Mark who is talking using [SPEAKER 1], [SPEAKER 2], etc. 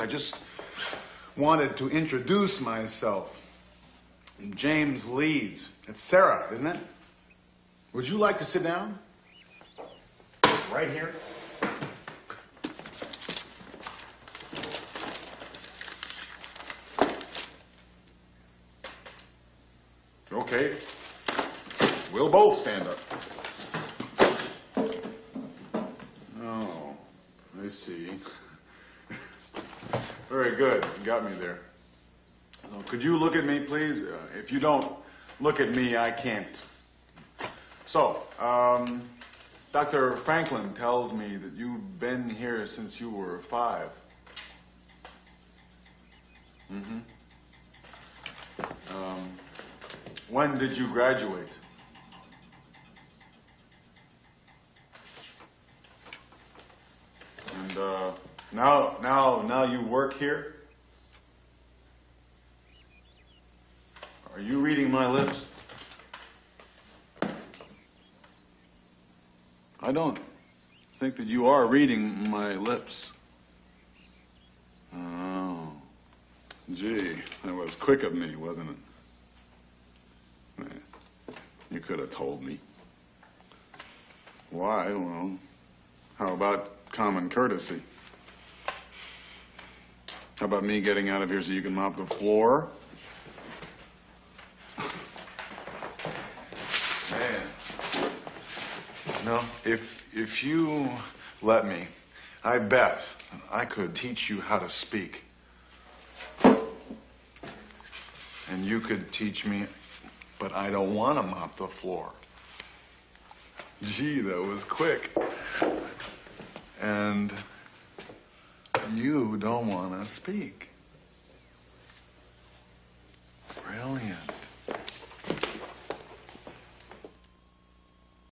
[SPEAKER 1] I just wanted to introduce myself. James Leeds. It's Sarah, isn't it? Would you like to sit down? Right here? Okay. We'll both stand up. Oh, I see. Very good. You got me there. Could you look at me, please? Uh, if you don't look at me, I can't. So, um, Dr. Franklin tells me that you've been here since you were five. Mm-hmm. Um, when did you graduate? And uh, now, now, now you work here. Are you reading my lips? I don't think that you are reading my lips. Oh, gee, that was quick of me, wasn't it? You could have told me. Why? Well, how about common courtesy? How about me getting out of here so you can mop the floor? Man. No, if if you let me, I bet I could teach you how to speak. And you could teach me, but I don't want to mop the floor. Gee, that was quick. And you don't want to speak. Brilliant.